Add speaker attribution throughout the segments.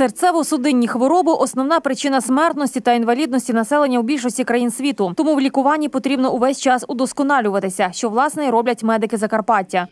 Speaker 1: Серцево-судинні хвороби основна причина смертності та інвалідності населення у більшості країн світу. Тому в лікуванні потрібно увесь час удосконалюватися, що власне роблять медики Закарпаття.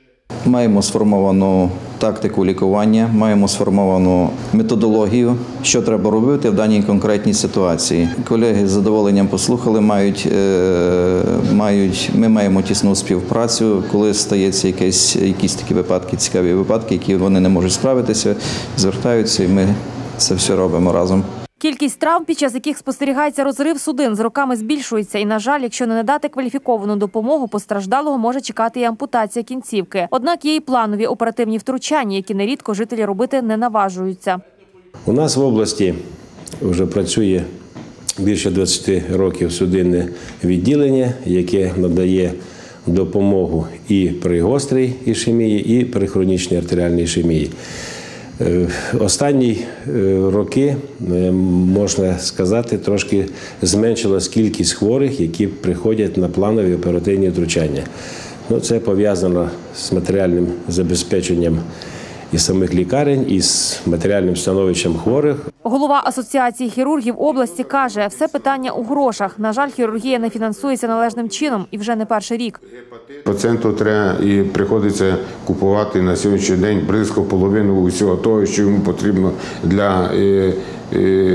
Speaker 2: Маємо сформовану тактику лікування, маємо сформовану методологію, що треба робити в даній конкретній ситуації. Колеги з задоволенням послухали, мають, е, мають, ми маємо тісну співпрацю, коли стається якесь, якісь такі випадки, цікаві випадки, які вони не можуть справитися, звертаються, і ми це все робимо разом.
Speaker 1: Кількість травм, під час яких спостерігається розрив судин, з роками збільшується. І, на жаль, якщо не надати кваліфіковану допомогу, постраждалого може чекати і ампутація кінцівки. Однак є і планові оперативні втручання, які нерідко жителі робити не наважуються.
Speaker 3: У нас в області вже працює більше 20 років судинне відділення, яке надає допомогу і при гострій ішемії, і при хронічній артеріальній ішемії. Е, Останні е, роки, е, можна сказати, трошки зменшилась кількість хворих, які приходять на планові оперативні втручання. Ну, це пов'язано з матеріальним забезпеченням і самих лікарень, і з матеріальним становищем хворих.
Speaker 1: Голова асоціації хірургів області каже, все питання у грошах. На жаль, хірургія не фінансується належним чином і вже не перший рік.
Speaker 4: Пацієнту треба і приходиться купувати на сьогоднішній день близько половину усього того, що йому потрібно для е,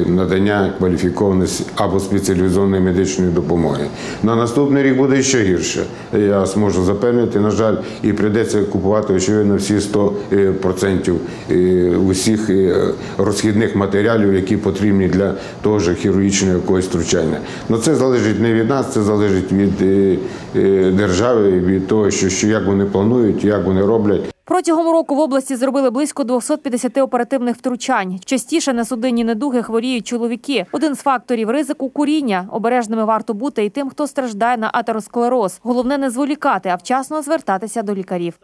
Speaker 4: надання кваліфікованої або спеціалізованої медичної допомоги. На наступний рік буде ще гірше. Я зможу запевнити, на жаль, і прийдеться купувати очевидно всі 100% е, усіх е, розхідних матеріалів, які потрібні для того ж хірургічного якогось втручання. Ну це залежить не від нас, це залежить від е, е, держави, від того, що як вони планують, як вони роблять.
Speaker 1: Протягом року в області зробили близько 250 оперативних втручань. Частіше на судинні недуги хворіють чоловіки. Один з факторів ризику куріння. Обережними варто бути і тим, хто страждає на атеросклероз. Головне не зволікати, а вчасно звертатися до лікарів.